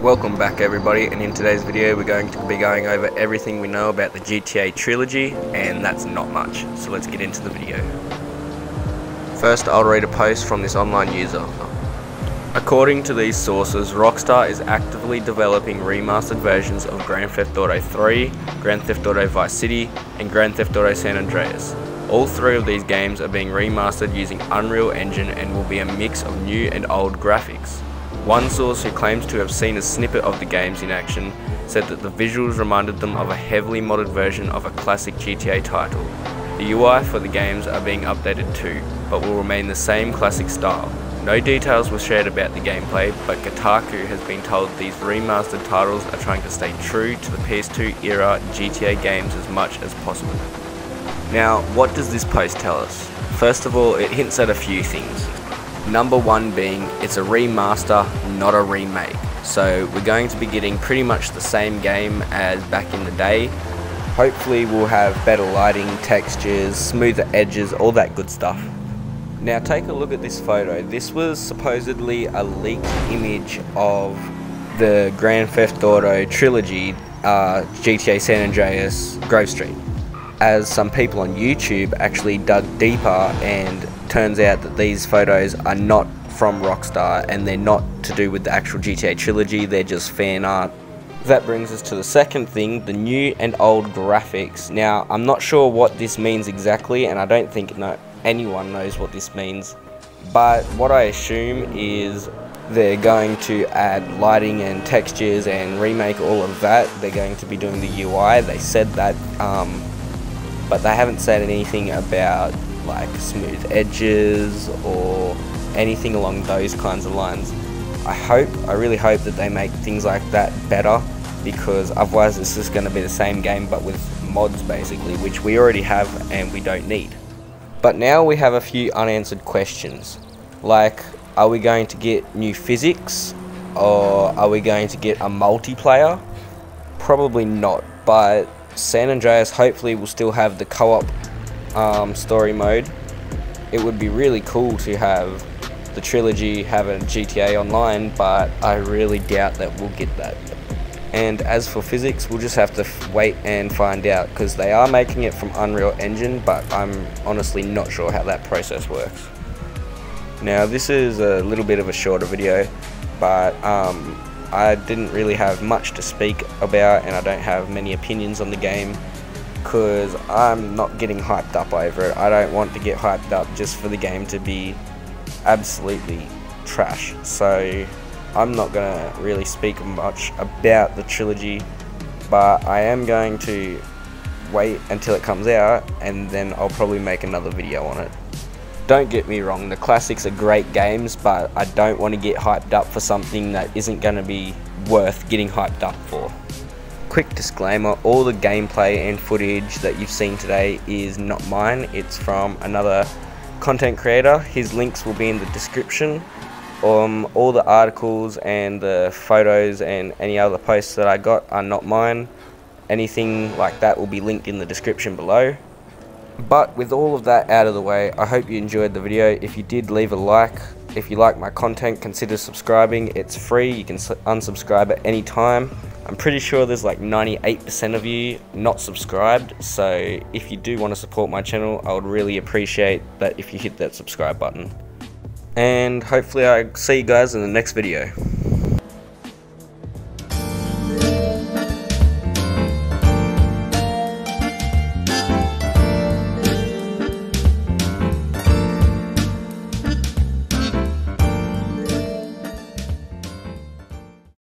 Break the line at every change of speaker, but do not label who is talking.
Welcome back everybody and in today's video we're going to be going over everything we know about the GTA trilogy and that's not much, so let's get into the video. First I'll read a post from this online user. According to these sources, Rockstar is actively developing remastered versions of Grand Theft Auto 3, Grand Theft Auto Vice City and Grand Theft Auto San Andreas. All three of these games are being remastered using Unreal Engine and will be a mix of new and old graphics. One source who claims to have seen a snippet of the games in action said that the visuals reminded them of a heavily modded version of a classic GTA title. The UI for the games are being updated too, but will remain the same classic style. No details were shared about the gameplay, but Kotaku has been told these remastered titles are trying to stay true to the PS2 era GTA games as much as possible. Now, what does this post tell us? First of all, it hints at a few things. Number one being it's a remaster, not a remake. So we're going to be getting pretty much the same game as back in the day. Hopefully we'll have better lighting, textures, smoother edges, all that good stuff. Now take a look at this photo. This was supposedly a leaked image of the Grand Theft Auto trilogy, uh, GTA San Andreas, Grove Street. As some people on YouTube actually dug deeper and turns out that these photos are not from Rockstar and they're not to do with the actual GTA trilogy, they're just fan art. That brings us to the second thing, the new and old graphics. Now, I'm not sure what this means exactly, and I don't think no, anyone knows what this means, but what I assume is they're going to add lighting and textures and remake all of that. They're going to be doing the UI, they said that, um, but they haven't said anything about like smooth edges or anything along those kinds of lines. I hope, I really hope that they make things like that better because otherwise this is going to be the same game but with mods basically, which we already have and we don't need. But now we have a few unanswered questions, like are we going to get new physics or are we going to get a multiplayer? Probably not, but San Andreas hopefully will still have the co-op um, story mode. It would be really cool to have the trilogy have a GTA Online, but I really doubt that we'll get that. And as for physics, we'll just have to wait and find out because they are making it from Unreal Engine, but I'm honestly not sure how that process works. Now, this is a little bit of a shorter video, but um, I didn't really have much to speak about, and I don't have many opinions on the game because I'm not getting hyped up over it. I don't want to get hyped up just for the game to be absolutely trash. So I'm not going to really speak much about the trilogy, but I am going to wait until it comes out and then I'll probably make another video on it. Don't get me wrong, the classics are great games, but I don't want to get hyped up for something that isn't going to be worth getting hyped up for. Quick disclaimer, all the gameplay and footage that you've seen today is not mine, it's from another content creator. His links will be in the description. Um, all the articles and the photos and any other posts that I got are not mine. Anything like that will be linked in the description below. But with all of that out of the way, I hope you enjoyed the video. If you did, leave a like. If you like my content, consider subscribing. It's free, you can unsubscribe at any time. I'm pretty sure there's like 98% of you not subscribed, so if you do want to support my channel, I would really appreciate that if you hit that subscribe button. And hopefully I see you guys in the next video.